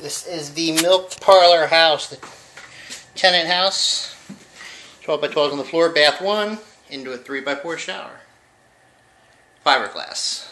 This is the milk parlor house, the tenant house. 12 by 12 on the floor, bath one, into a 3 by 4 shower. Fiberglass.